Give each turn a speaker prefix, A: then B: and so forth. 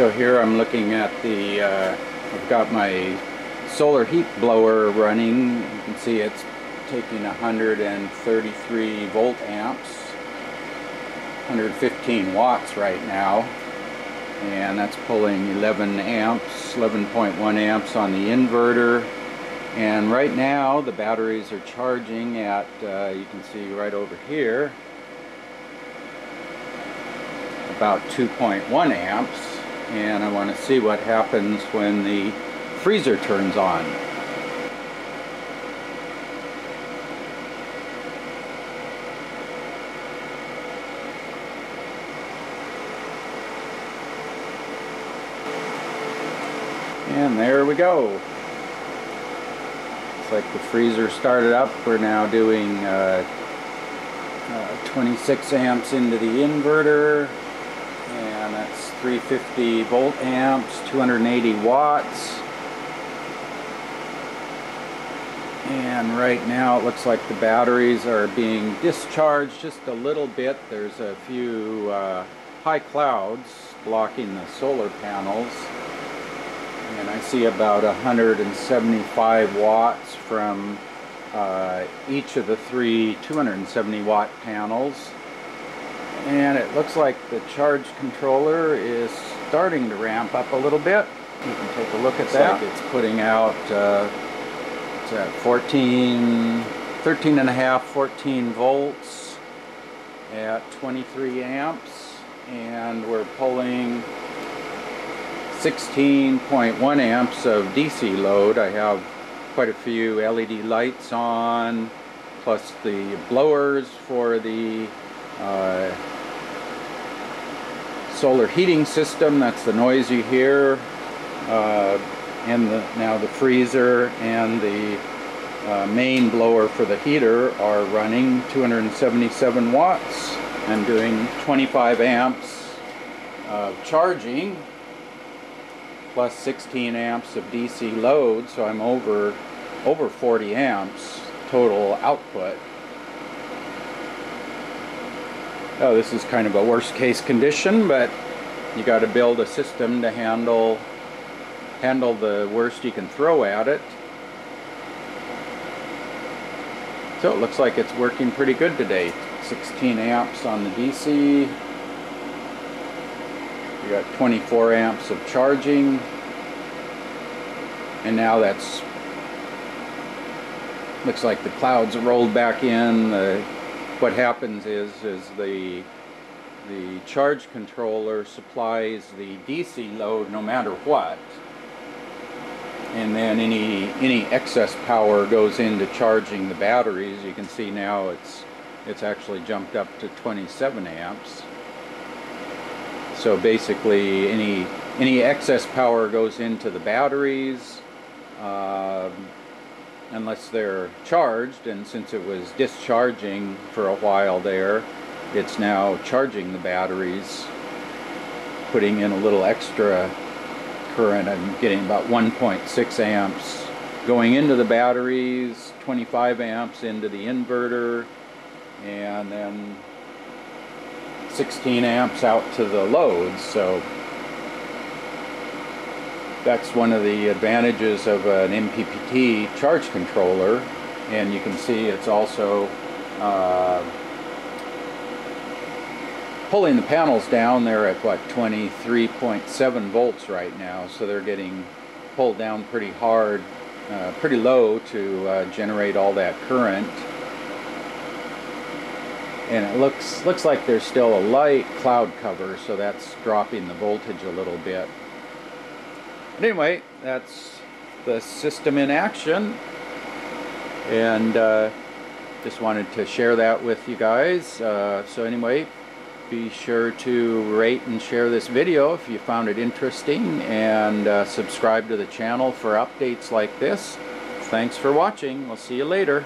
A: So here I'm looking at the, uh, I've got my solar heat blower running. You can see it's taking 133 volt amps, 115 watts right now. And that's pulling 11 amps, 11.1 amps on the inverter. And right now the batteries are charging at, uh, you can see right over here, about 2.1 amps and I want to see what happens when the freezer turns on. And there we go. It's like the freezer started up. We're now doing uh, uh, 26 amps into the inverter and that's 350 volt amps 280 watts. And right now it looks like the batteries are being discharged just a little bit. There's a few uh, high clouds blocking the solar panels. And I see about 175 watts from uh, each of the three 270 watt panels and it looks like the charge controller is starting to ramp up a little bit. You can take a look at looks that. Like it's putting out uh, it's at 14, 13 and a half, 14 volts at 23 amps, and we're pulling 16.1 amps of DC load. I have quite a few LED lights on, plus the blowers for the uh, solar heating system, that's the noise you hear, uh, and the, now the freezer and the uh, main blower for the heater are running 277 watts and doing 25 amps of charging plus 16 amps of DC load so I'm over over 40 amps total output oh, this is kind of a worst case condition, but you got to build a system to handle handle the worst you can throw at it. So it looks like it's working pretty good today. 16 amps on the DC. You got 24 amps of charging. And now that's looks like the clouds rolled back in. The what happens is is the the charge controller supplies the DC load no matter what. And then any any excess power goes into charging the batteries. You can see now it's it's actually jumped up to 27 amps. So basically any any excess power goes into the batteries uh, unless they're charged and since it was discharging for a while there it's now charging the batteries putting in a little extra current. I'm getting about 1.6 amps going into the batteries 25 amps into the inverter and then 16 amps out to the loads. So that's one of the advantages of an MPPT charge controller and you can see it's also uh, pulling the panels down. They're at what 23.7 volts right now so they're getting pulled down pretty hard uh, pretty low to uh, generate all that current. And it looks looks like there's still a light cloud cover so that's dropping the voltage a little bit but anyway, that's the system in action. And uh, just wanted to share that with you guys. Uh, so anyway, be sure to rate and share this video if you found it interesting and uh, subscribe to the channel for updates like this. Thanks for watching. We'll see you later.